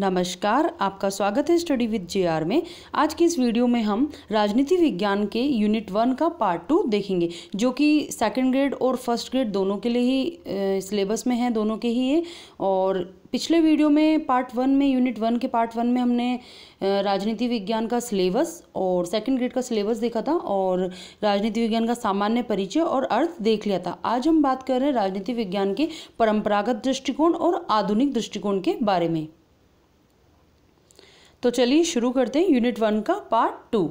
नमस्कार, आपका स्वागत है स्टडी विद जेआर में। आज की इस वीडियो में हम राजनीति विज्ञान के यूनिट वन का पार्ट टू देखेंगे, जो कि सेकंड ग्रेड और फ़र्स्ट ग्रेड दोनों के लिए ही सिलेबस में है, दोनों के ही है। और पिछले वीडियो में पार्ट वन में, यूनिट वन के पार्ट वन में हमने राजनीति विज्ञान का सिलेबस और सेकंड ग्रेड का सिलेबस देखा था और राजनीति विज्ञान का सामान्य परिचय और अर्थ देख लिया था। आज हम बात कर रहे हैं राजनीति विज्ञान के परंपरागत दृष्टिकोण और आधुनिक दृष्टिकोण के बारे में। तो चलिए शुरू करते हैं यूनिट वन का पार्ट टू।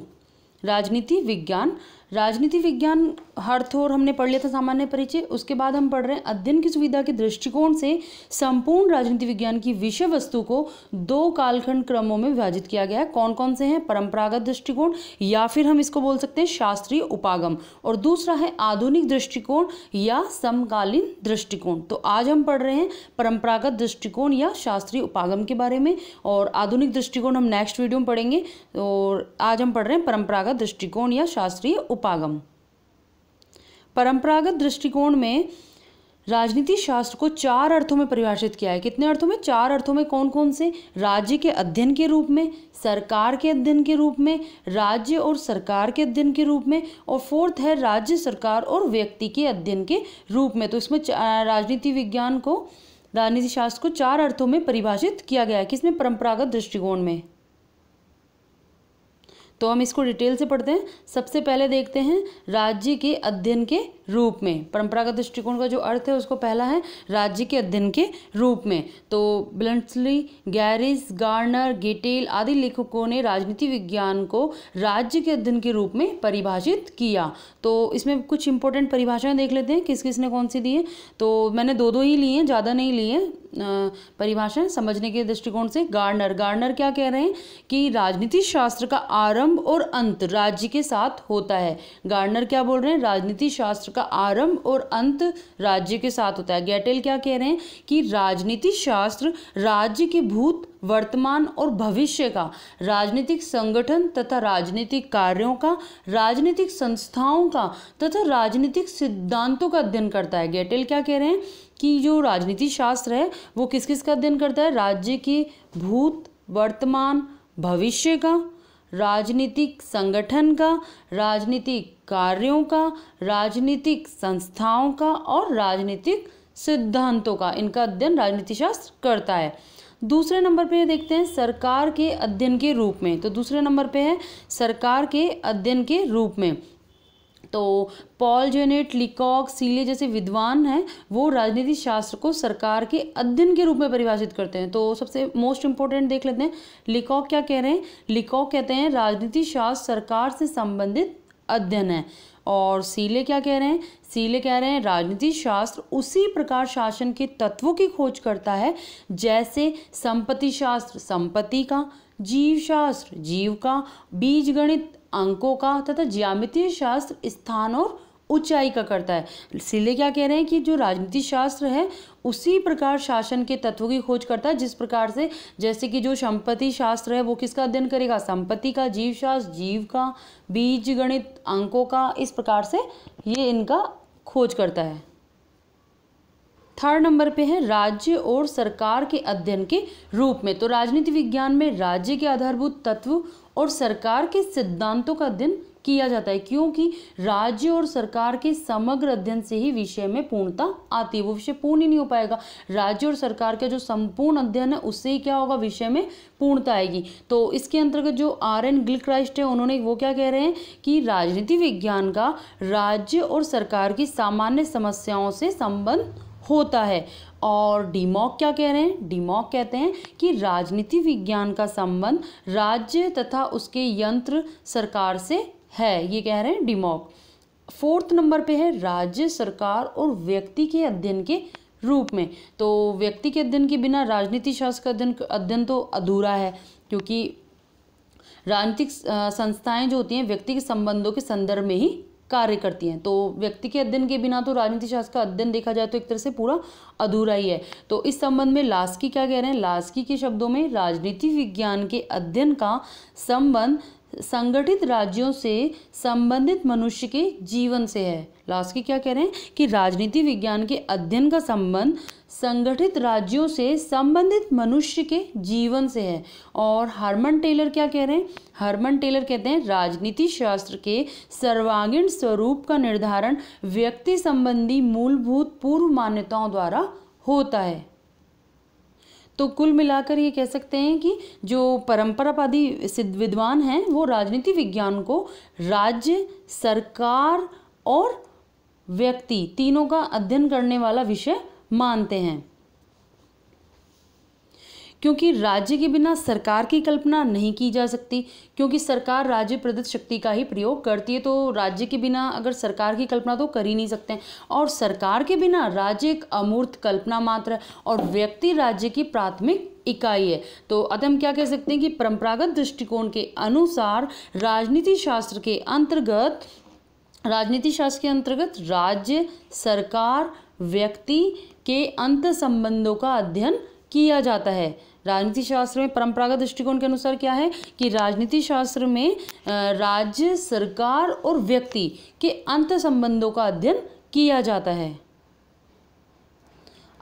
राजनीति विज्ञान राजनीति विज्ञान अर्थ और हमने पढ़ लिया था सामान्य परिचय, उसके बाद हम पढ़ रहे हैं अध्ययन की सुविधा के दृष्टिकोण से संपूर्ण राजनीति विज्ञान की विषय वस्तु को दो कालखंड क्रमों में विभाजित किया गया है। कौन कौन से हैं? परंपरागत दृष्टिकोण या फिर हम इसको बोल सकते हैं शास्त्रीय उपागम। और दूसरा है आधुनिक दृष्टिकोण या समकालीन दृष्टिकोण। तो आज हम पढ़ रहे हैं परंपरागत दृष्टिकोण या शास्त्रीय उपागम के बारे में और आधुनिक दृष्टिकोण हम नेक्स्ट वीडियो में पढ़ेंगे। और आज हम पढ़ रहे हैं परंपरागत दृष्टिकोण या शास्त्रीय परंपरागत दृष्टिकोण में राजनीति शास्त्र को चार अर्थों में परिभाषित किया है। कितने अर्थों में? चार अर्थों में कौन कौन से? राज्य के अध्ययन के रूप में, सरकार के अध्ययन के रूप में, राज्य और सरकार के अध्ययन के रूप में, और फोर्थ है राज्य सरकार और व्यक्ति के अध्ययन के रूप में। तो इसमें राजनीति विज्ञान को, राजनीति शास्त्र को चार अर्थों में परिभाषित किया गया है। किसमें? परंपरागत दृष्टिकोण में। तो हम इसको डिटेल से पढ़ते हैं। सबसे पहले देखते हैं राज्य के अध्ययन के रूप में। परंपरागत दृष्टिकोण का जो अर्थ है, उसको पहला है राज्य के अध्ययन के रूप में। तो ब्लंटली, गैरिस, गार्नर, गेटेल आदि लेखकों ने राजनीति विज्ञान को राज्य के अध्ययन के रूप में परिभाषित किया। तो इसमें कुछ इंपॉर्टेंट परिभाषाएँ देख लेते हैं किस किस ने कौन सी दी है। तो मैंने दो दो ही लिए हैं, ज़्यादा नहीं लिए परिभाषाएँ समझने के दृष्टिकोण से गार्नर। गार्नर क्या कह रहे हैं कि राजनीति शास्त्र का आरंभ और अंत राज्य के साथ होता है। गार्नर क्या बोल रहे हैं? राजनीति शास्त्र का आरंभ और अंत राज्य के साथ होता है। गैटेल क्या कह रहे हैं कि राजनीति शास्त्र राज्य के भूत वर्तमान और भविष्य का, राजनीतिक संगठन तथा राजनीतिक कार्यों का, राजनीतिक संस्थाओं का तथा राजनीतिक सिद्धांतों का अध्ययन करता है। गेटेल क्या कह रहे हैं कि जो राजनीति शास्त्र है, वो किस किस का अध्ययन करता है? राज्य के भूत, वर्तमान, भविष्य का, राजनीतिक संगठन का, राजनीतिक कार्यों का, राजनीतिक संस्थाओं का और राजनीतिक सिद्धांतों का। इनका अध्ययन राजनीति शास्त्र करता है। दूसरे नंबर पे देखते हैं, सरकार के अध्ययन के रूप में। तो दूसरे नंबर पे है, सरकार के अध्ययन के रूप में। तो पॉल जेनेट, लिकॉक सीले जैसे विद्वान हैं, वो राजनीति शास्त्र को सरकार के अध्ययन के रूप में परिभाषित करते हैं। तो सबसे मोस्ट इंपॉर्टेंट देख लेते हैं, लिकॉक क्या कह रहे हैं? लिकॉक कहते हैं, राजनीति शास्त्र सरकार से संबंधित अध्ययन है। और सीले क्या कह रहे हैं? सीले कह रहे हैं, राजनीति शास्त्र उसी प्रकार शासन के तत्वों की खोज करता है, जैसे संपत्ति शास्त्र, संपत्ति का, जीव शास्त्र, जीव का बीज गणित अंकों का, तथा ज्यामितीय शास्त्र स्थान और ऊंचाई का करता है। इसलिए क्या कह रहे हैं कि जो राजनीति शास्त्र है, उसी प्रकार शासन के तत्वों की खोज करता है, जिस प्रकार से जैसे कि जो संपत्ति शास्त्र है, वो किसका अध्ययन करेगा? संपत्ति का, जीव शास्त्र, जीव का, बीज गणित, अंकों का, इस प्रकार से ये इनका खोज करता है। थर्ड नंबर पे है, राज्य और सरकार के अध्ययन के रूप में। तो राजनीति विज्ञान में राज्य के आधारभूत तत्व और सरकार के सिद्धांतों का अध्ययन किया जाता है, क्योंकि राज्य और सरकार के समग्र अध्ययन से ही विषय में पूर्णता आती है, वो विषय पूर्ण ही नहीं हो पाएगा। राज्य और सरकार का जो संपूर्ण अध्ययन है, उससे ही क्या होगा, विषय में पूर्णता आएगी। तो इसके अंतर्गत जो आर एन गिलक्राइस्ट है, उन्होंने वो क्या कह रहे हैं कि राजनीति विज्ञान का राज्य और सरकार की सामान्य समस्याओं से संबंध होता है। और डीमॉक क्या कह रहे हैं? डीमॉक कहते हैं कि राजनीति विज्ञान का संबंध राज्य तथा उसके यंत्र सरकार से है, ये कह रहे हैं डीमॉक। फोर्थ नंबर पे है, राज्य सरकार और व्यक्ति के अध्ययन के रूप में। तो व्यक्ति के अध्ययन के बिना राजनीति शास्त्र का अध्ययन अध्ययन तो अधूरा है, क्योंकि राजनीतिक संस्थाएँ जो होती हैं, व्यक्ति के संबंधों के संदर्भ में ही कार्य करती हैं। तो व्यक्ति के अध्ययन के बिना तो राजनीति शास्त्र का अध्ययन देखा जाए तो एक तरह से पूरा अधूरा ही है। तो इस संबंध में लास्की क्या कह रहे हैं? लास्की के शब्दों में राजनीति विज्ञान के अध्ययन का संबंध संगठित राज्यों से संबंधित मनुष्य के जीवन से है। लास्ट की क्या कह रहे हैं? कि राजनीति विज्ञान के अध्ययन का संबंध संगठित राज्यों से संबंधित मनुष्य के जीवन से है। और हरमन टेलर क्या कह रहे हैं? हरमन टेलर कहते हैं, राजनीति शास्त्र के सर्वांगीण स्वरूप का निर्धारण व्यक्ति संबंधी मूलभूत पूर्व मान्यताओं द्वारा होता है। तो कुल मिलाकर ये कह सकते हैं कि जो परंपरावादी विद्वान हैं, वो राजनीति विज्ञान को राज्य, सरकार और व्यक्ति, तीनों का अध्ययन करने वाला विषय मानते हैं। क्योंकि राज्य के बिना सरकार की कल्पना नहीं की जा सकती, क्योंकि सरकार राज्य प्रदत्त शक्ति का ही प्रयोग करती है तो राज्य के बिना अगर सरकार की कल्पना तो कर ही नहीं सकते और सरकार के बिना राज्य एक अमूर्त कल्पना मात्र है और व्यक्ति राज्य की प्राथमिक इकाई है। तो अतः हम क्या कह सकते हैं कि परंपरागत दृष्टिकोण के अनुसार राजनीति शास्त्र के अंतर्गत, राजनीति शास्त्र के अंतर्गत राज्य, सरकार, व्यक्ति के अंत संबंधों का अध्ययन किया जाता है। राजनीति शास्त्र में परंपरागत दृष्टिकोण के अनुसार क्या है कि राजनीति शास्त्र में राज्य, सरकार और व्यक्ति के अंत संबंधों का अध्ययन किया जाता है।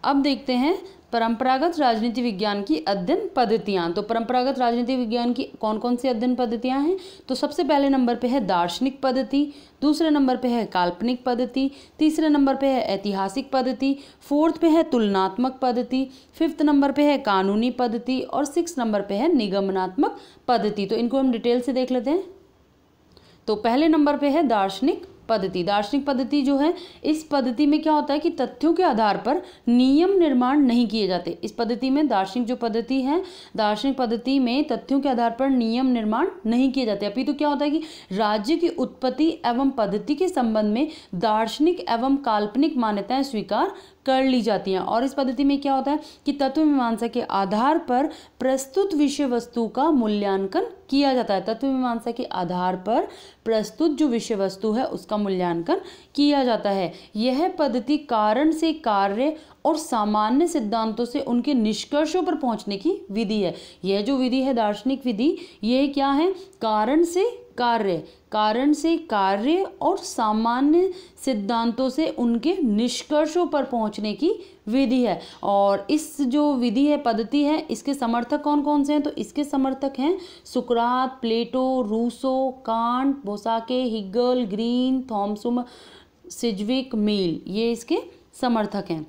अब देखते हैं परंपरागत राजनीति विज्ञान की अध्ययन पद्धतियाँ। तो परंपरागत राजनीति विज्ञान की कौन कौन सी अध्ययन पद्धतियाँ हैं? तो सबसे पहले नंबर पे है दार्शनिक पद्धति, दूसरे नंबर पे है काल्पनिक पद्धति, तीसरे नंबर पे है ऐतिहासिक पद्धति, फोर्थ पे है तुलनात्मक पद्धति, फिफ्थ नंबर पे है कानूनी पद्धति और सिक्स नंबर पे है निगमनात्मक पद्धति। तो इनको हम डिटेल से देख लेते हैं। तो पहले नंबर पे है दार्शनिक पद्धति, दार्शनिक पद्धति जो है, इस पद्धति में क्या होता है कि तथ्यों के आधार पर नियम निर्माण नहीं किए जाते। इस पद्धति में दार्शनिक जो पद्धति है, दार्शनिक पद्धति में तथ्यों के आधार पर नियम निर्माण नहीं किए जाते। अभी तो क्या होता है कि राज्य की उत्पत्ति एवं पद्धति के संबंध में दार्शनिक एवं काल्पनिक मान्यताएँ स्वीकार कर ली जाती हैं। और इस पद्धति में क्या होता है कि तत्व मीमांसा के आधार पर प्रस्तुत विषय वस्तु का मूल्यांकन किया जाता है। तत्व मीमांसा के आधार पर प्रस्तुत जो विषय वस्तु है, उसका मूल्यांकन किया जाता है। यह पद्धति कारण से कार्य और सामान्य सिद्धांतों से उनके निष्कर्षों पर पहुँचने की विधि है। यह जो विधि है, दार्शनिक विधि, यह क्या है? कारण से कार्य, कारण से कार्य और सामान्य सिद्धांतों से उनके निष्कर्षों पर पहुँचने की विधि है। और इस जो विधि है, पद्धति है, इसके समर्थक कौन कौन से हैं? तो इसके समर्थक हैं सुकरात, Plato, Rousseau, Kant, Bosanquet Hegel Green, Thomson, Sidgwick, Mill. ये इसके समर्थक हैं।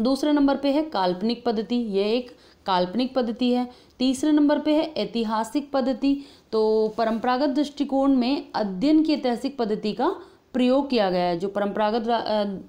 दूसरे नंबर पे है काल्पनिक पद्धति। यह एक काल्पनिक पद्धति है। तीसरे नंबर पे है ऐतिहासिक पद्धति। तो परंपरागत दृष्टिकोण में अध्ययन की ऐतिहासिक पद्धति का प्रयोग किया गया है। जो परंपरागत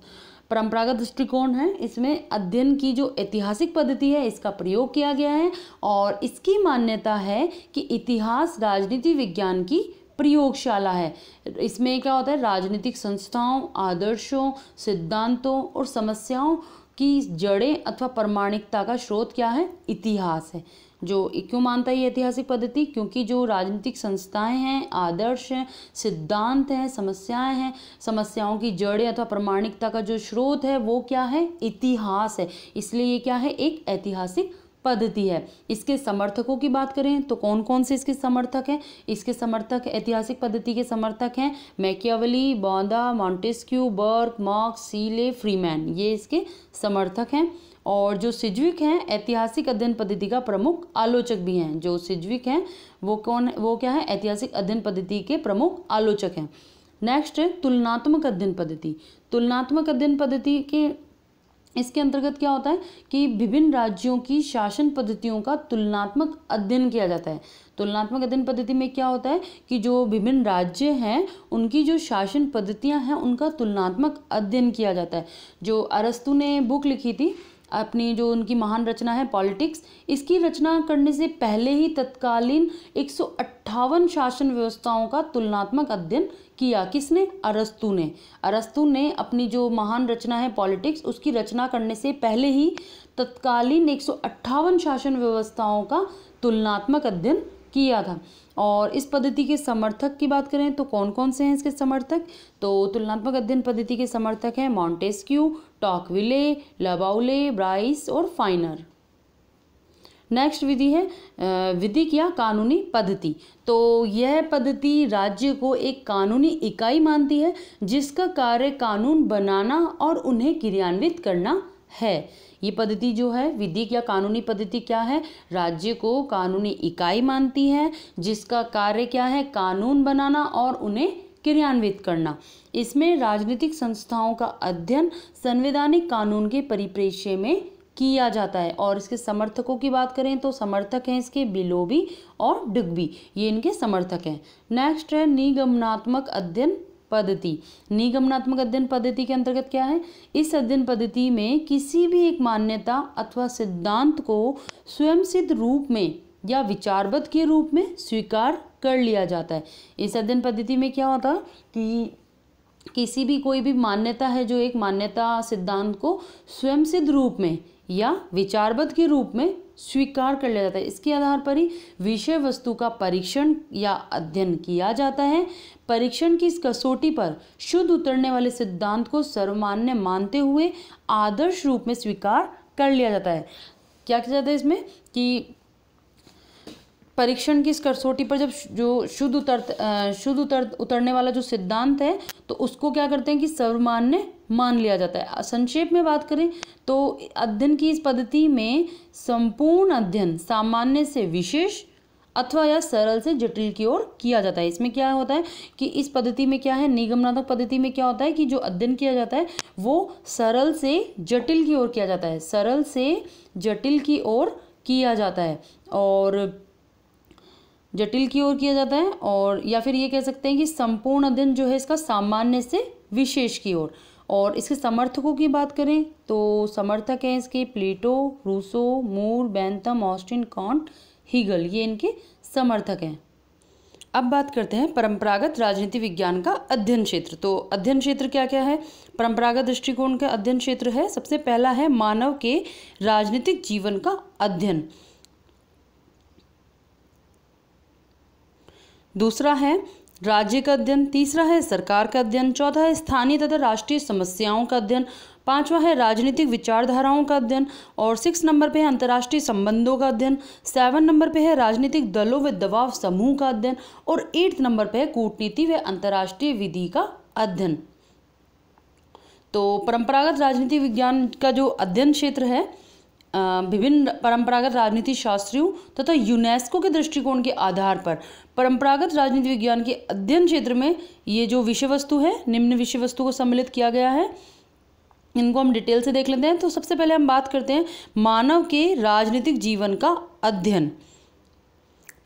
परंपरागत दृष्टिकोण है, इसमें अध्ययन की जो ऐतिहासिक पद्धति है, इसका प्रयोग किया गया है और इसकी मान्यता है कि इतिहास राजनीति विज्ञान की प्रयोगशाला है। इसमें क्या होता है? राजनीतिक संस्थाओं, आदर्शों, सिद्धांतों और समस्याओं की जड़ें अथवा प्रमाणिकता का स्रोत क्या है? इतिहास है। जो क्यों मानता है ये ऐतिहासिक पद्धति? क्योंकि जो राजनीतिक संस्थाएँ हैं, आदर्श हैं, सिद्धांत हैं, समस्याएँ हैं, समस्याओं की जड़ें अथवा प्रमाणिकता का जो स्रोत है, वो क्या है? इतिहास है। इसलिए ये क्या है? एक ऐतिहासिक पद्धति है। इसके समर्थकों की बात करें तो कौन कौन से इसके समर्थक हैं? इसके समर्थक ऐतिहासिक पद्धति के समर्थक हैं Machiavelli, बौदा, Montesquieu, Burke, Marx, Seeley, Freeman. ये इसके समर्थक हैं। और जो सिजविक हैं, ऐतिहासिक अध्ययन पद्धति का प्रमुख आलोचक भी हैं। जो सिज्विक हैं, वो कौन, वो क्या है? ऐतिहासिक अध्ययन पद्धति के प्रमुख आलोचक हैं। नेक्स्ट है तुलनात्मक अध्ययन पद्धति। तुलनात्मक अध्ययन पद्धति के इसके अंतर्गत क्या होता है कि विभिन्न राज्यों की शासन पद्धतियों का तुलनात्मक अध्ययन किया जाता है। तुलनात्मक अध्ययन पद्धति में क्या होता है कि जो विभिन्न राज्य हैं, उनकी जो शासन पद्धतियाँ हैं, उनका तुलनात्मक अध्ययन किया जाता है। जो अरस्तु ने बुक लिखी थी अपनी जो उनकी महान रचना है, पॉलिटिक्स, इसकी रचना करने से पहले ही तत्कालीन एक सौ अट्ठावन शासन व्यवस्थाओं का तुलनात्मक अध्ययन किया। किसने? अरस्तु ने। अरस्तु ने अपनी जो महान रचना है, पॉलिटिक्स, उसकी रचना करने से पहले ही तत्कालीन एक सौ अट्ठावन शासन व्यवस्थाओं का तुलनात्मक अध्ययन किया था। और इस पद्धति के समर्थक की बात करें तो कौन कौन से हैं इसके समर्थक? तो तुलनात्मक अध्ययन पद्धति के समर्थक हैं मॉन्टेस्क्यू, टॉकविले, लबाउले, ब्राइस और फाइनर। नेक्स्ट विधि है विधि या कानूनी पद्धति। तो यह पद्धति राज्य को एक कानूनी इकाई मानती है, जिसका कार्य कानून बनाना और उन्हें क्रियान्वित करना है। ये पद्धति जो है, विधिक या कानूनी पद्धति क्या है? राज्य को कानूनी इकाई मानती है, जिसका कार्य क्या है? कानून बनाना और उन्हें क्रियान्वित करना। इसमें राजनीतिक संस्थाओं का अध्ययन संवैधानिक कानून के परिप्रेक्ष्य में किया जाता है। और इसके समर्थकों की बात करें तो समर्थक हैं इसके बिलोबी और डिग्बी। ये इनके समर्थक हैं। नेक्स्ट है निगमनात्मक अध्ययन पद्धति। निगमनात्मक अध्ययन पद्धति के अंतर्गत क्या है? इस अध्ययन पद्धति में किसी भी एक मान्यता अथवा सिद्धांत को स्वयं सिद्ध रूप में या विचारबद्ध के रूप में स्वीकार कर लिया जाता है। इस अध्ययन पद्धति में क्या होता है कि किसी भी कोई भी मान्यता है जो एक मान्यता सिद्धांत को स्वयं सिद्ध रूप में या विचारबद्ध के रूप में स्वीकार कर लिया जाता है। इसके आधार पर ही विषय वस्तु का परीक्षण या अध्ययन किया जाता है। परीक्षण की इस कसौटी पर शुद्ध उतरने वाले सिद्धांत को सर्वमान्य मानते हुए आदर्श रूप में स्वीकार कर लिया जाता है। क्या किया जाता है इसमें कि परीक्षण की इस कसौटी पर जब जो शुद्ध उतर शुद्ध उतर, उतरने वाला जो सिद्धांत है तो उसको क्या करते हैं कि सर्वमान्य मान लिया जाता है। संक्षेप में बात करें तो अध्ययन की इस पद्धति में संपूर्ण अध्ययन सामान्य से विशेष अथवा या सरल से जटिल की ओर किया जाता है। इसमें क्या होता है कि इस पद्धति में क्या है, निगमनात्मक पद्धति में क्या होता है कि जो अध्ययन किया जाता है, वो सरल से जटिल की ओर किया जाता है। सरल से जटिल की ओर किया जाता है। और जटिल की ओर किया जाता है और या फिर ये कह सकते हैं कि संपूर्ण अध्ययन जो है इसका सामान्य से विशेष की ओर। और इसके समर्थकों की बात करें तो समर्थक हैं इसके Plato, Rousseau, Moore, Bentham, Austin, Comte, Hegel, ये इनके समर्थक हैं। अब बात करते हैं परंपरागत राजनीति विज्ञान का अध्ययन क्षेत्र। तो अध्ययन क्षेत्र क्या क्या है? परंपरागत दृष्टिकोण का अध्ययन क्षेत्र है। सबसे पहला है मानव के राजनीतिक जीवन का अध्ययन। दूसरा है, राज्य का अध्ययन, तीसरा है, सरकार का अध्ययन, चौथा है, स्थानीय तथा राष्ट्रीय समस्याओं का अध्ययन, पांचवा है, राजनीतिक विचारधाराओं का अध्ययन और सिक्स नंबर पे है, अंतर्राष्ट्रीय संबंधों का अध्ययन, सेवन नंबर पे है, राजनीतिक दलों व दबाव समूह का अध्ययन और एट्थ नंबर पे है, कूटनीति व अंतर्राष्ट्रीय विधि का अध्ययन। तो परंपरागत राजनीति विज्ञान का जो अध्ययन क्षेत्र है विभिन्न परंपरागत राजनीति शास्त्रियों तथा यूनेस्को के दृष्टिकोण के आधार पर। परंपरागत राजनीति विज्ञान के अध्ययन क्षेत्र में ये जो विषय वस्तु है, निम्न विषय वस्तु को सम्मिलित किया गया है, इनको हम डिटेल से देख लेते हैं। तो सबसे पहले हम बात करते हैं मानव के राजनीतिक जीवन का अध्ययन।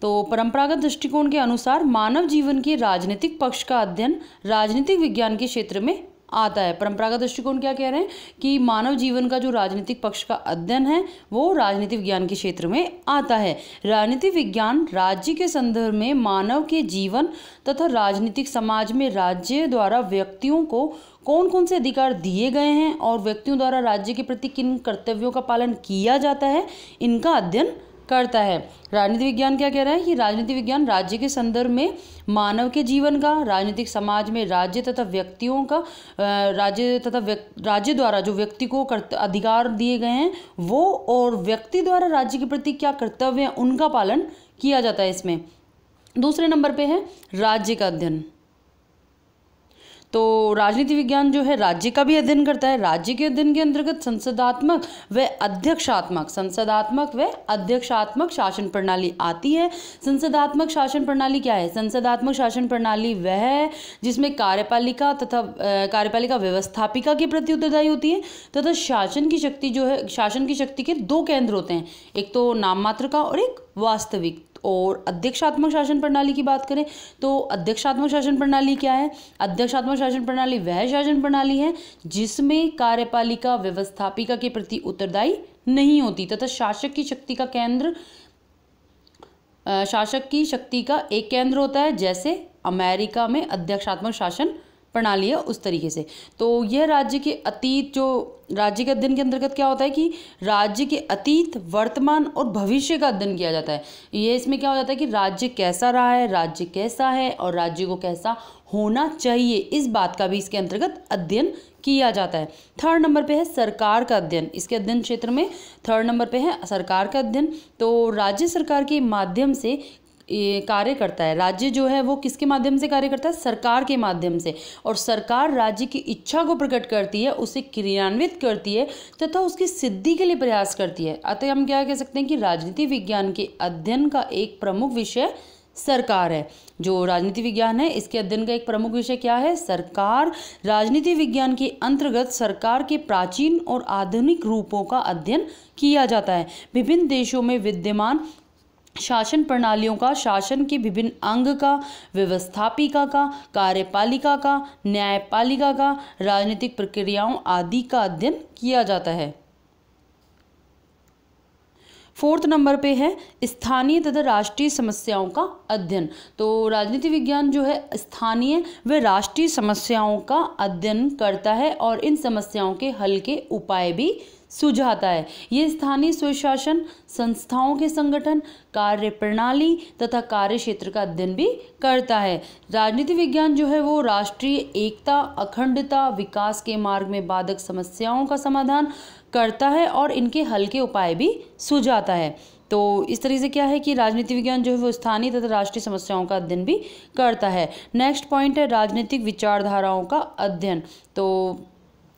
तो परंपरागत दृष्टिकोण के अनुसार मानव जीवन के राजनीतिक पक्ष का अध्ययन राजनीतिक विज्ञान के क्षेत्र में आता है। परंपरागत दृष्टिकोण क्या कह रहे हैं कि मानव जीवन का जो राजनीतिक पक्ष का अध्ययन है, वो राजनीति विज्ञान के क्षेत्र में आता है। राजनीति विज्ञान राज्य के संदर्भ में मानव के जीवन तथा राजनीतिक समाज में राज्य द्वारा व्यक्तियों को कौन कौन से अधिकार दिए गए हैं और व्यक्तियों द्वारा राज्य के प्रति किन कर्तव्यों का पालन किया जाता है, इनका अध्ययन करता है। राजनीति विज्ञान क्या कह रहा है? कि राजनीति विज्ञान राज्य के संदर्भ में मानव के जीवन का, राजनीतिक समाज में राज्य तथा व्यक्तियों का राज्य तथा राज्य द्वारा जो व्यक्ति को अधिकार दिए गए हैं, वो और व्यक्ति द्वारा राज्य के प्रति क्या कर्तव्य हैं, उनका पालन किया जाता है इसमें। दूसरे नंबर पे है, राज्य का अध्ययन। तो राजनीति विज्ञान जो है राज्य का भी अध्ययन करता है। राज्य के अध्ययन के अंतर्गत संसदात्मक व अध्यक्षात्मक, संसदात्मक व अध्यक्षात्मक शासन प्रणाली आती है। संसदात्मक शासन प्रणाली क्या है? संसदात्मक शासन प्रणाली वह है जिसमें कार्यपालिका तथा कार्यपालिका व्यवस्थापिका के प्रति उत्तरदायी होती है तथा शासन की शक्ति जो है, शासन की शक्ति के दो केंद्र होते हैं। एक तो नाम मात्र का और एक वास्तविक। और अध्यक्षात्मक शासन प्रणाली की बात करें तो अध्यक्षात्मक शासन प्रणाली क्या है? अध्यक्षात्मक शासन प्रणाली वह शासन प्रणाली है, जिसमें कार्यपालिका व्यवस्थापिका के प्रति उत्तरदायी नहीं होती, तथा शासक की शक्ति का केंद्र शासक की शक्ति का एक केंद्र होता है, जैसे अमेरिका में अध्यक्षात्मक शासन प्रणाली है उस तरीके से। तो यह राज्य के अतीत, जो राज्य के अध्ययन के अंतर्गत क्या होता है कि राज्य के अतीत, वर्तमान और भविष्य का अध्ययन किया जाता है। ये इसमें क्या हो जाता है कि राज्य कैसा रहा है, राज्य कैसा है और राज्य को कैसा होना चाहिए, इस बात का भी इसके अंतर्गत अध्ययन किया जाता है। थर्ड नंबर पे है सरकार का अध्ययन। इसके अध्ययन क्षेत्र में थर्ड नंबर पे है सरकार का अध्ययन। तो राज्य सरकार के माध्यम से कार्य करता है। राज्य जो है वो किसके माध्यम से कार्य करता है? सरकार के माध्यम से। और सरकार राज्य की इच्छा को प्रकट करती है, उसे क्रियान्वित करती है, तथा उसकी सिद्धि के लिए प्रयास करती है। अतः हम क्या कह सकते हैं कि राजनीति विज्ञान के अध्ययन का एक प्रमुख विषय सरकार है। जो राजनीति विज्ञान है, इसके अध्ययन का एक प्रमुख विषय क्या है? सरकार। राजनीति विज्ञान के अंतर्गत सरकार के प्राचीन और आधुनिक रूपों का अध्ययन किया जाता है। विभिन्न देशों में विद्यमान शासन प्रणालियों का, शासन के विभिन्न अंग का, व्यवस्थापिका का, कार्यपालिका का, न्यायपालिका का, राजनीतिक प्रक्रियाओं आदि का अध्ययन किया जाता है। फोर्थ नंबर पे है, स्थानीय तथा राष्ट्रीय समस्याओं का अध्ययन। तो राजनीति विज्ञान जो है, स्थानीय व राष्ट्रीय समस्याओं का अध्ययन करता है और इन समस्याओं के हल के उपाय भी सुझाता है। ये स्थानीय स्वशासन संस्थाओं के संगठन कार्य प्रणाली तथा कार्य क्षेत्र का अध्ययन भी करता है। राजनीति विज्ञान जो है वो राष्ट्रीय एकता, अखंडता, विकास के मार्ग में बाधक समस्याओं का समाधान करता है और इनके हल के उपाय भी सुझाता है। तो इस तरीके से क्या है कि राजनीति विज्ञान जो है वो स्थानीय तथा राष्ट्रीय समस्याओं का अध्ययन भी करता है। नेक्स्ट पॉइंट है राजनीतिक विचारधाराओं का अध्ययन। तो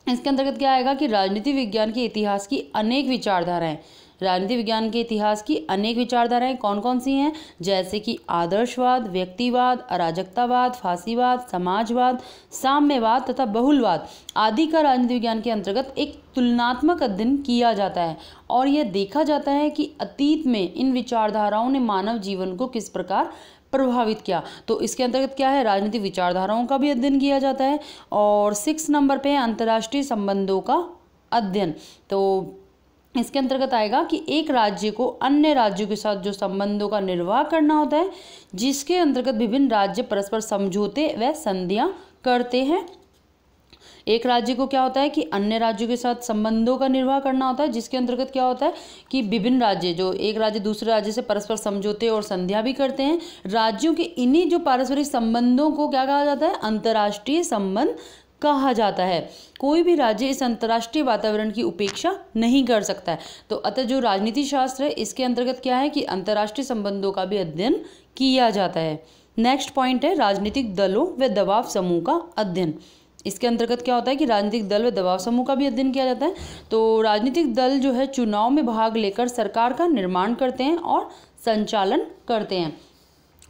इसके अंतर्गत क्या आएगा कि राजनीति विज्ञान के इतिहास की अनेक विचारधाराएँ, राजनीति विज्ञान के इतिहास की अनेक विचारधाराएँ कौन कौन सी हैं? जैसे कि आदर्शवाद, व्यक्तिवाद, अराजकतावाद, फांसीवाद, समाजवाद, साम्यवाद तथा बहुलवाद आदि का राजनीति विज्ञान के अंतर्गत एक तुलनात्मक अध्ययन किया जाता है। और यह देखा जाता है कि अतीत में इन विचारधाराओं ने मानव जीवन को किस प्रकार प्रभावित किया। तो इसके अंतर्गत क्या है? राजनीतिक विचारधाराओं का भी अध्ययन किया जाता है और सिक्स नंबर पे अंतर्राष्ट्रीय संबंधों का अध्ययन। तो इसके अंतर्गत आएगा कि एक राज्य को अन्य राज्यों के साथ जो संबंधों का निर्वाह करना होता है, जिसके अंतर्गत विभिन्न राज्य परस्पर समझौते व संधियाँ करते हैं। एक राज्य को क्या होता है कि अन्य राज्यों के साथ संबंधों का निर्वाह करना होता है, जिसके अंतर्गत क्या होता है कि विभिन्न राज्य जो एक राज्य दूसरे राज्य से परस्पर समझौते और संध्या भी करते हैं। राज्यों के इन्हीं जो पारस्परिक संबंधों को क्या कहा जाता है? अंतर्राष्ट्रीय संबंध कहा जाता है। कोई भी राज्य इस अंतर्राष्ट्रीय वातावरण की उपेक्षा नहीं कर सकता है। तो अतः जो राजनीति शास्त्र है, इसके अंतर्गत क्या है कि अंतर्राष्ट्रीय संबंधों का भी अध्ययन किया जाता है। नेक्स्ट पॉइंट है राजनीतिक दलों व दबाव समूह का अध्ययन। इसके अंतर्गत क्या होता है कि राजनीतिक दल व दबाव समूह का भी अध्ययन किया जाता है। तो राजनीतिक दल जो है चुनाव में भाग लेकर सरकार का निर्माण करते हैं और संचालन करते हैं।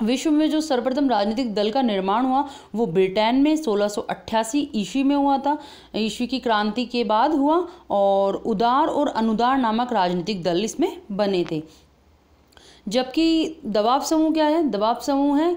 विश्व में जो सर्वप्रथम राजनीतिक दल का निर्माण हुआ, वो ब्रिटेन में 1688 ईस्वी में हुआ था। ईस्वी की क्रांति के बाद हुआ और उदार और अनुदार नामक राजनीतिक दल इसमें बने थे। जबकि दबाव समूह क्या है? दबाव समूह है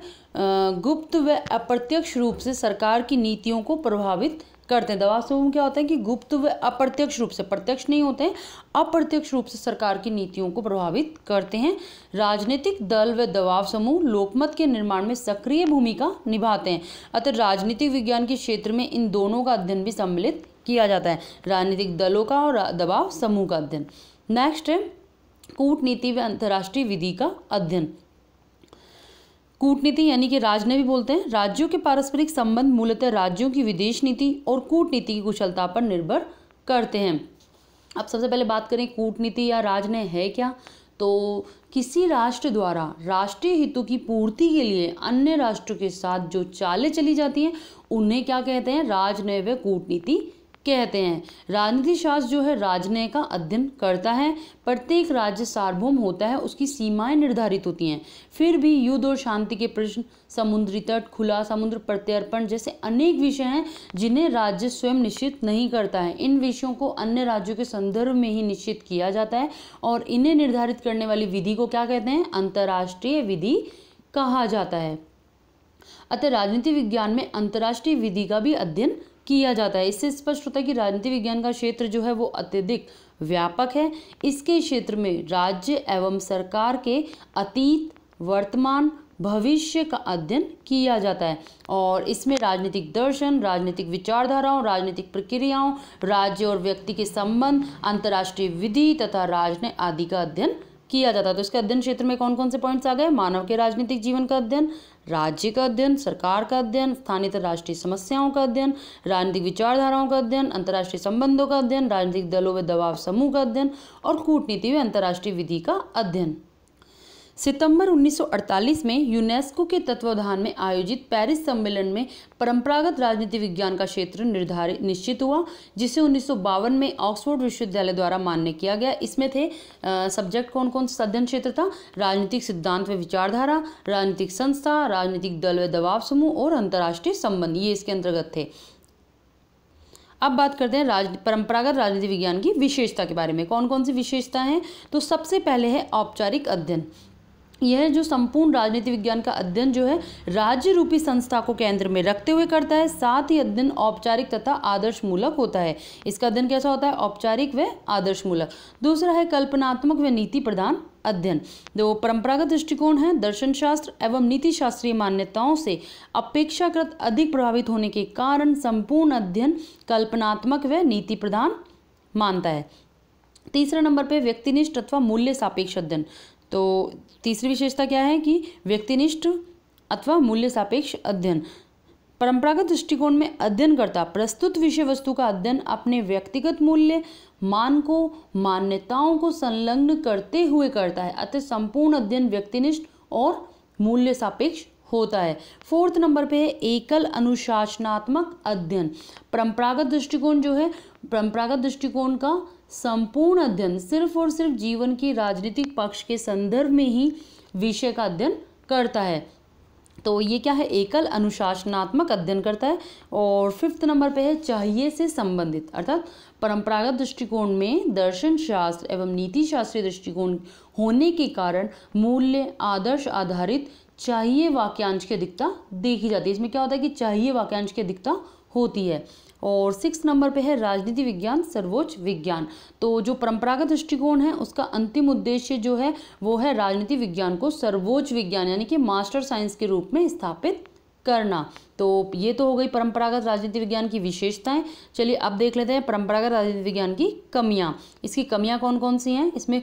गुप्त व अप्रत्यक्ष रूप से सरकार की नीतियों को प्रभावित करते हैं। दबाव समूह क्या होता है कि गुप्त व अप्रत्यक्ष रूप से, प्रत्यक्ष नहीं होते हैं, अप्रत्यक्ष रूप से सरकार की नीतियों को प्रभावित करते हैं। राजनीतिक दल व दबाव समूह लोकमत के निर्माण में सक्रिय भूमिका निभाते हैं। अतः राजनीतिक विज्ञान के क्षेत्र में इन दोनों का अध्ययन भी सम्मिलित किया जाता है। राजनीतिक दलों का और दबाव समूह का अध्ययन। नेक्स्ट है कूटनीति व अंतर्राष्ट्रीय विधि का अध्ययन। कूटनीति यानी कि राजनय भी बोलते हैं, राज्यों के पारस्परिक संबंध मूलतः राज्यों की विदेश नीति और कूटनीति की कुशलता पर निर्भर करते हैं। अब सबसे पहले बात करें, कूटनीति या राजनय है क्या? तो किसी राष्ट्र द्वारा राष्ट्रीय हितों की पूर्ति के लिए अन्य राष्ट्रों के साथ जो चालें चली जाती हैं, उन्हें क्या कहते हैं? राजनय व कूटनीति कहते हैं। राजनीति शास्त्र जो है राजनय का अध्ययन करता है। प्रत्येक राज्य सार्वभौम होता है, उसकी सीमाएँ निर्धारित होती हैं। फिर भी युद्ध और शांति के प्रश्न, समुद्री तट, खुला समुद्र, प्रत्यर्पण जैसे अनेक विषय हैं जिन्हें राज्य स्वयं निश्चित नहीं करता है। इन विषयों को अन्य राज्यों के संदर्भ में ही निश्चित किया जाता है और इन्हें निर्धारित करने वाली विधि को क्या कहते हैं? अंतर्राष्ट्रीय विधि कहा जाता है। अतः राजनीति विज्ञान में अंतर्राष्ट्रीय विधि का भी अध्ययन किया जाता है। इससे स्पष्ट होता है कि राजनीति विज्ञान का क्षेत्र जो है वो अत्यधिक व्यापक है। इसके क्षेत्र में राज्य एवं सरकार के अतीत, वर्तमान, भविष्य का अध्ययन किया जाता है और इसमें राजनीतिक दर्शन, राजनीतिक विचारधाराओं, राजनीतिक प्रक्रियाओं, राज्य और व्यक्ति के संबंध, अंतर्राष्ट्रीय विधि तथा राजनय आदि का अध्ययन किया जाता है। तो इसके अध्ययन क्षेत्र में कौन कौन से पॉइंट्स आ गए? मानव के राजनीतिक जीवन का अध्ययन राज्य का अध्ययन, सरकार का अध्ययन, स्थानीय राष्ट्रीय समस्याओं का अध्ययन, राजनीतिक विचारधाराओं का अध्ययन, अंतर्राष्ट्रीय संबंधों का अध्ययन, राजनीतिक दलों व दबाव समूह का अध्ययन और कूटनीति व अंतर्राष्ट्रीय विधि का अध्ययन। सितंबर 1948 में यूनेस्को के तत्वावधान में आयोजित पेरिस सम्मेलन में परंपरागत राजनीति विज्ञान का क्षेत्र निर्धारित निश्चित हुआ, जिसे उन्नीस सौ बावन में ऑक्सफोर्ड विश्वविद्यालय द्वारा मान्य किया गया। इसमें थे सब्जेक्ट कौन कौन सा अध्ययन क्षेत्र था राजनीतिक सिद्धांत व विचारधारा, राजनीतिक संस्था, राजनीतिक दल व दबाव समूह और अंतर्राष्ट्रीय संबंध, ये इसके अंतर्गत थे। अब बात करते हैं राज, परंपरागत राजनीति विज्ञान की विशेषता के बारे में। कौन कौन सी विशेषता हैं? तो सबसे पहले है औपचारिक अध्ययन। यह जो संपूर्ण राजनीति विज्ञान का अध्ययन जो है राज्य रूपी संस्था को केंद्र में रखते हुए करता है, साथ ही अध्ययन औपचारिक तथा आदर्श मूलक होता है। इसका अध्ययन कैसा होता है? औपचारिक व आदर्श मूलक दूसरा है कल्पनात्मक व नीति प्रधान अध्ययन। जो परंपरागत दृष्टिकोण है। दर्शन शास्त्र एवं नीति शास्त्रीय मान्यताओं से अपेक्षाकृत अधिक प्रभावित होने के कारण संपूर्ण अध्ययन कल्पनात्मक व नीति प्रधान मानता है। तीसरा नंबर पे व्यक्तिनिष्ठ अथवा मूल्य सापेक्ष अध्ययन। तो तीसरी विशेषता क्या है कि व्यक्तिनिष्ठ अथवा मूल्य सापेक्ष अध्ययन। परंपरागत दृष्टिकोण में अध्ययन करता प्रस्तुत विषय वस्तु का अध्ययन अपने व्यक्तिगत मूल्य, मान को, मान्यताओं को संलग्न करते हुए करता है, अतः संपूर्ण अध्ययन व्यक्तिनिष्ठ और मूल्य सापेक्ष होता है। फोर्थ नंबर पे है, एकल अनुशासनात्मक अध्ययन। परंपरागत दृष्टिकोण जो है, परंपरागत दृष्टिकोण का संपूर्ण अध्ययन सिर्फ़ और सिर्फ़ जीवन की राजनीतिक पक्ष के संदर्भ में ही विषय का अध्ययन करता है। तो ये क्या है? एकल अनुशासनात्मक अध्ययन करता है और फिफ्थ नंबर पे है, चाहिए से संबंधित। अर्थात परंपरागत दृष्टिकोण में दर्शन शास्त्र एवं नीति शास्त्रीय दृष्टिकोण होने के कारण मूल्य, आदर्श आधारित चाहिए वाक्यांश की अधिकता देखी जाती है। इसमें क्या होता है कि चाहिए वाक्यांश की अधिकता होती है। और सिक्स नंबर पे है राजनीति विज्ञान, सर्वोच्च विज्ञान। तो जो परंपरागत दृष्टिकोण है, उसका अंतिम उद्देश्य जो है, वो है राजनीति विज्ञान को सर्वोच्च विज्ञान, यानी कि मास्टर साइंस के रूप में स्थापित करना। तो ये तो हो गई परंपरागत राजनीति विज्ञान की विशेषताएँ। चलिए अब देख लेते हैं परंपरागत राजनीति विज्ञान की कमियाँ। इसकी कमियाँ कौन कौन सी हैं? इसमें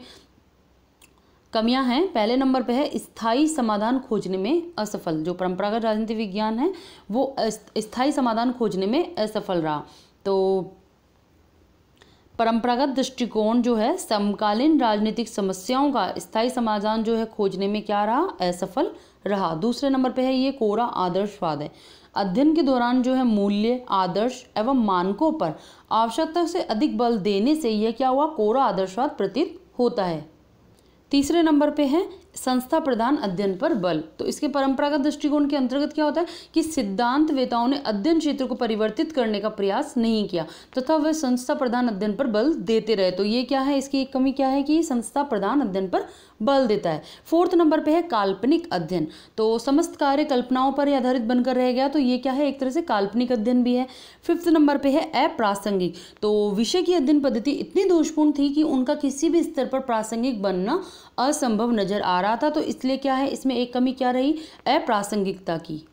कमियाँ हैं। पहले नंबर पे है, स्थायी समाधान खोजने में असफल। जो परंपरागत राजनीति विज्ञान है, वो स्थायी समाधान खोजने में असफल रहा। तो परंपरागत दृष्टिकोण जो है, समकालीन राजनीतिक समस्याओं का स्थायी समाधान जो है खोजने में क्या रहा? असफल रहा। दूसरे नंबर पे है, ये कोरा आदर्शवाद है। अध्ययन के दौरान जो है, मूल्य, आदर्श एवं मानकों पर आवश्यकता से अधिक बल देने से यह क्या हुआ? कोरा आदर्शवाद प्रतीत होता है। तीसरे नंबर पे है। संस्था प्रधान अध्ययन पर बल। तो इसके परंपरागत दृष्टिकोण के अंतर्गत क्या होता है कि सिद्धांत वेताओं ने अध्ययन क्षेत्र को परिवर्तित करने का प्रयास नहीं किया, तथा वह संस्था प्रधान अध्ययन पर बल देते रहे। तो ये क्या है? इसकी एक कमी क्या है कि संस्था प्रधान अध्ययन पर बल देता है। फोर्थ नंबर पे है काल्पनिक अध्ययन। तो समस्त कार्य कल्पनाओं पर आधारित बनकर रह गया। तो ये क्या है? एक तरह से काल्पनिक अध्ययन भी है। फिफ्थ नंबर पे है अप्रासंगिक। तो विषय की अध्ययन पद्धति इतनी दोषपूर्ण थी कि उनका किसी भी स्तर पर प्रासंगिक बनना असंभव नज़र आ रहा था तो इसलिए क्या है? इसमें एक कमी क्या रही? अप्रासंगिकता की।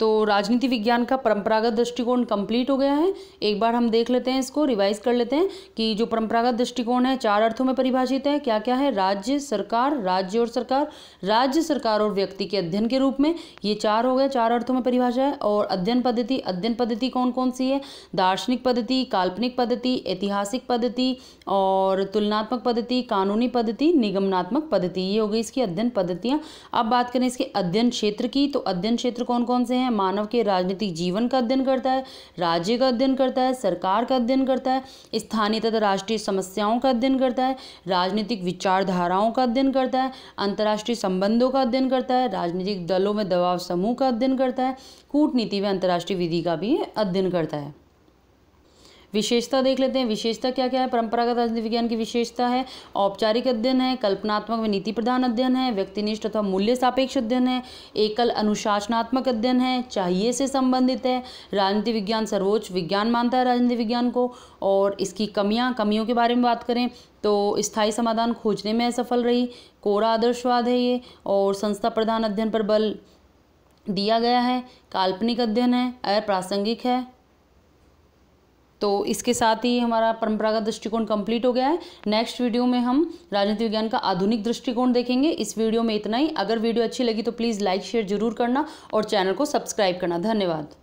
तो राजनीति विज्ञान का परंपरागत दृष्टिकोण कंप्लीट हो गया है। एक बार हम देख लेते हैं इसको, रिवाइज कर लेते हैं कि जो परंपरागत दृष्टिकोण है, चार अर्थों में परिभाषित है। क्या क्या है? राज्य, सरकार, राज्य और सरकार। राज्य, सरकार और व्यक्ति के अध्ययन के रूप में ये चार हो गए, चार अर्थों में परिभाषा है। और अध्ययन पद्धति अध्ययन पद्धति कौन कौन सी है? दार्शनिक पद्धति, काल्पनिक पद्धति, ऐतिहासिक पद्धति और तुलनात्मक पद्धति, कानूनी पद्धति, निगमनात्मक पद्धति। ये हो गई इसकी अध्ययन पद्धतियाँ। अब बात करें इसके अध्ययन क्षेत्र की तो अध्ययन क्षेत्र कौन कौन से हैं? हैं, मानव के राजनीतिक जीवन का अध्ययन करता है, राज्य का अध्ययन करता है, सरकार का अध्ययन करता है, स्थानीय तथा राष्ट्रीय समस्याओं का अध्ययन करता है, राजनीतिक विचारधाराओं का अध्ययन करता है, अंतर्राष्ट्रीय संबंधों का अध्ययन करता है, राजनीतिक दलों में दबाव समूह का अध्ययन करता है, कूटनीति व अंतर्राष्ट्रीय विधि का भी अध्ययन करता है। विशेषता देख लेते हैं। विशेषता क्या क्या है? परंपरागत राजनीति विज्ञान की विशेषता है, औपचारिक अध्ययन है, कल्पनात्मक व नीति प्रधान अध्ययन है, व्यक्तिनिष्ठ अथवा मूल्य सापेक्ष अध्ययन है, एकल अनुशासनात्मक अध्ययन है, चाहिए से संबंधित है। राजनीति विज्ञान सर्वोच्च विज्ञान मानता है राजनीति विज्ञान को। और इसकी कमियाँ, कमियों के बारे में बात करें तो स्थायी समाधान खोजने में असफल रही। कोरा आदर्शवाद है ये और संस्था प्रधान अध्ययन पर बल दिया गया है। काल्पनिक अध्ययन है, अप्रासंगिक है। तो इसके साथ ही हमारा परंपरागत दृष्टिकोण कंप्लीट हो गया है। नेक्स्ट वीडियो में हम राजनीति विज्ञान का आधुनिक दृष्टिकोण देखेंगे। इस वीडियो में इतना ही। अगर वीडियो अच्छी लगी तो प्लीज़ लाइक शेयर ज़रूर करना और चैनल को सब्सक्राइब करना। धन्यवाद।